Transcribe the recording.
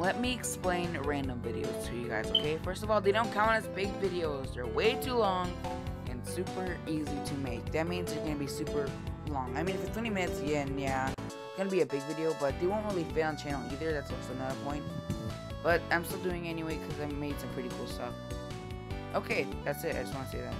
let me explain random videos to you guys, okay? First of all, they don't count as big videos. They're way too long and super easy to make. That means they're gonna be super long. I mean, if it's 20 minutes, yeah, yeah, it's gonna be a big video, but they won't really fit on channel either. That's also another point. But I'm still doing anyway because I made some pretty cool stuff. Okay, that's it. I just want to say that.